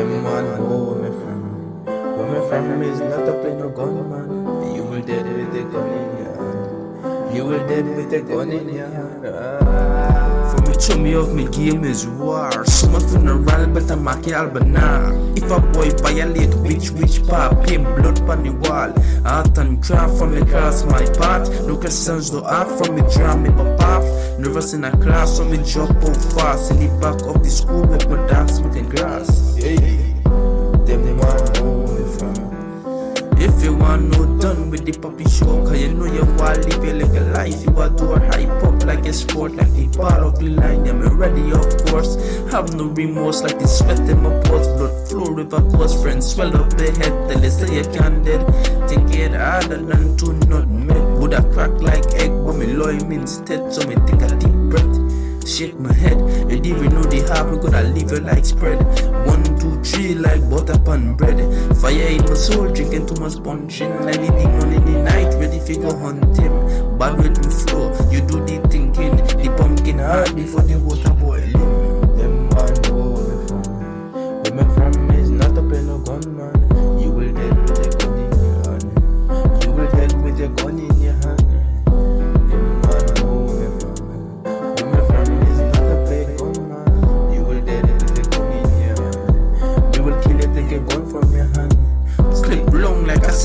know where me from. Where me from is not a play no gunman. You will dead with a gun in your hand. You will dead with a gun in your hand. Ah. For me, show me off me game is war. Some funeral, but I'm a albanar. If a boy violate which which pop, pain blood on the wall. Art and craft from me cross my path. No questions, no art from me drum me pop off. Nervous in a class, so me jump out fast. In the back of the school, with my dance smoking grass. Hey, them want know from. If you want no done with the puppy show, cause you know you want live your little life. You want to hype up like a sport, like the part of the line. I'm ready, of course. Have no remorse, like the sweat in my pores. Blood flow, river course, friends swell up the head till they say you can't dead. Think it harder than to not met. Would I crack like egg, but me loy me instead, so me take a deep breath. Shake my head, and even know the half, me gonna leave you like spread. One, two, three, like butter pan bread. Fire in my soul, drinking too much punching. I need the money in the night, ready go hunt him. Bad with me flow, you do the thinking. The pumpkin hard before the water boiling. Them know where me from. Where me from is not a play no gunman. You will dead with a gun in your hand. You will dead with a gun in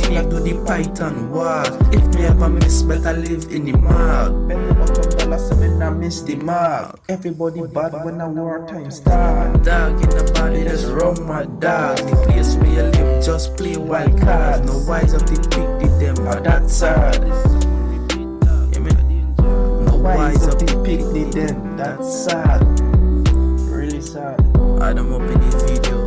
like snake the python walk. If me ever miss, better live in the mark. Bottom dollar so me not miss the mark. Everybody bad when a wartime start. Dog in the body, that's wrong, my dog. The place where you live, just play wild cards. No wise up the pick the them, are that sad. No wise up the the picnic then? That's sad. Really sad. I don't open the video.